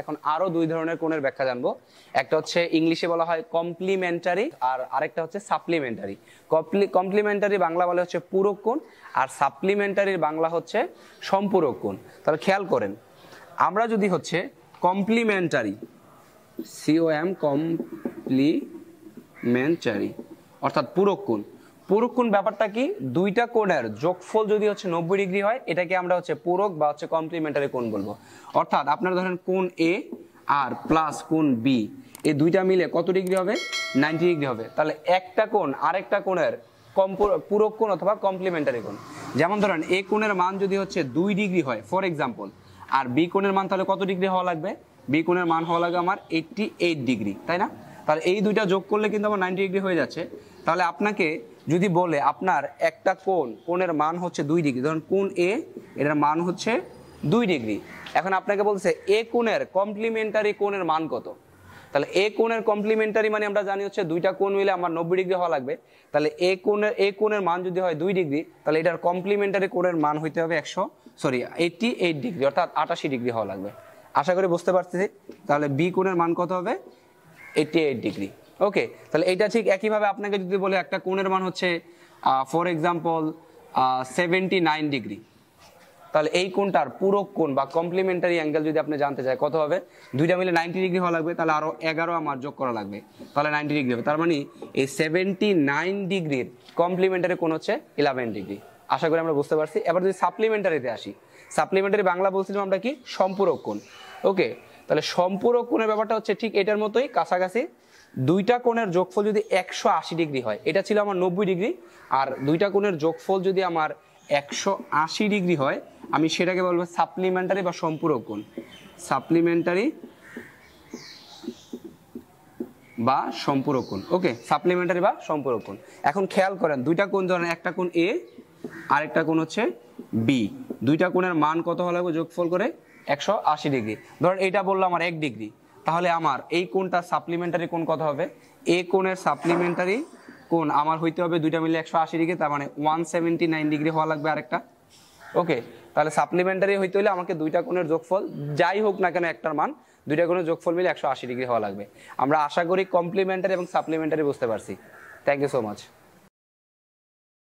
এখন আরও দুই ধরনের কোণের ব্যাখ্যা জানব। একটা হচ্ছে ইংলিশে বলা হয় কমপ্লিমেন্টারি আর আরেকটা হচ্ছে সাপ্লিমেন্টারি কমপ্লিমেন্টারি বাংলা বলে হচ্ছে পূরক কোণ আর সাপ্লিমেন্টারির বাংলা হচ্ছে সম্পূরক কোণ। তাহলে খেয়াল করেন, আমরা যদি হচ্ছে কমপ্লিমেন্টারি সিও এম কমপ্লিমেন্টারি অর্থাৎ পূরক কোণ পূরক কোণ ব্যাপারটা কি? দুইটা কোণের যোগফল যদি হচ্ছে নব্বই ডিগ্রি হয়, এটাকে আমরা হচ্ছে পূরক বা হচ্ছে কমপ্লিমেন্টারি কোণ বলব। অর্থাৎ আপনারা ধরেন কোণ এ আর প্লাস কোণ বি এই দুইটা মিলে কত ডিগ্রি হবে? নাইনটি ডিগ্রি হবে। তাহলে একটা কোণ আরেকটা কোণের পূরক কোণ অথবা কমপ্লিমেন্টারি কোণ। যেমন ধরেন এ কোণের মান যদি হচ্ছে দুই ডিগ্রি হয় ফর এক্সাম্পল আর বি কোণের মান তাহলে কত ডিগ্রি হওয়া লাগবে? বি কোণের মান হওয়া লাগবে আমার এইটটি এইট ডিগ্রি, তাই না? তাহলে এই দুইটা যোগ করলে কিন্তু আমার নাইনটি ডিগ্রি হয়ে যাচ্ছে। তাহলে আপনাকে যদি বলে আপনার একটা কোণ, কোণের মান হচ্ছে দুই ডিগ্রি ধরুন কোণ এ এটার মান হচ্ছে দুই ডিগ্রি এখন আপনাকে বলছে এ কোণের কমপ্লিমেন্টারি কোণের মান কত? তাহলে এ কোণের কমপ্লিমেন্টারি মানে আমরা জানি হচ্ছে দুইটা কোণ মিলে আমার নব্বই ডিগ্রি হওয়া লাগবে। তাহলে এ কোণের এ কোণের মান যদি হয় দুই ডিগ্রি তাহলে এটার কমপ্লিমেন্টারি কোণের মান হইতে হবে একশো সরি এইটটি এইট ডিগ্রি অর্থাৎ আটাশি ডিগ্রি হওয়া লাগবে। আশা করি বুঝতে পারতেছি। তাহলে বি কোণের মান কত হবে? এইটটি এইট ডিগ্রি ওকে তাহলে এটা ঠিক একইভাবে আপনাকে যদি বলে একটা কোণের মান হচ্ছে for example seventy nine degree তাহলে এই কোণটার পুরো কোণ বা কমপ্লিমেন্টারি অ্যাঙ্গেল যদি আপনি জানতে চায়, কত হবে? দুইটা মিলে নাইনটি ডিগ্রি হওয়া লাগবে, তাহলে আরও এগারো আমার যোগ করা লাগবে। তাহলে নাইনটি ডিগ্রি হবে। তার মানে এই সেভেন্টি নাইন ডিগ্রির কমপ্লিমেন্টারি কোণ হচ্ছে ইলেভেন ডিগ্রি আশা করি আমরা বুঝতে পারছি। এবার যদি সাপ্লিমেন্টারিতে আসি সাপ্লিমেন্টারি বাংলা বলছিলাম আমরা কি? সম্পূরক কোণ। ওকে তাহলে সম্পূরক কোণের ব্যাপারটা হচ্ছে ঠিক এটার মতোই, কাছাকাছি। দুইটা কোণের যোগফল যদি একশো আশি ডিগ্রি হয়, এটা ছিল আমার নব্বই ডিগ্রি, আর দুইটা কোণের যোগফল যদি আমার একশো আশি ডিগ্রি হয়, আমি সেটাকে বলব সাপ্লিমেন্টারি বা সম্পূরক কোণ। সাপ্লিমেন্টারি বা সম্পূরক কোণ। ওকে সাপ্লিমেন্টারি বা সম্পূরক কোণ। এখন খেয়াল করেন, দুইটা কোণ ধরেন, একটা কোণ এ আরেকটা কোণ হচ্ছে বি দুইটা কোণের মান কত হলে যোগফল করে? একশো আশি ডিগ্রি। ধরেন এটা বলল আমার এক ডিগ্রি। তাহলে আমার এই কোণটা সাপ্লিমেন্টারি কোণ কত হবে? এ কোণের সাপ্লিমেন্টারি কোণ আমার হইতে হবে দুইটা মিলে একশো আশি ডিগ্রি, তার মানে ওয়ান সেভেন্টি নাইন ডিগ্রি হওয়া লাগবে আরেকটা। ওকে, তাহলে সাপ্লিমেন্টারি হইতে হলে আমাকে দুইটা কোণের যোগফল, যাই হোক না কেন একটার মান, দুইটা কোণের যোগফল মিলে একশো আশি ডিগ্রি হওয়া লাগবে। আমরা আশা করি কমপ্লিমেন্টারি এবং সাপ্লিমেন্টারি বুঝতে পারছি। Thank you so much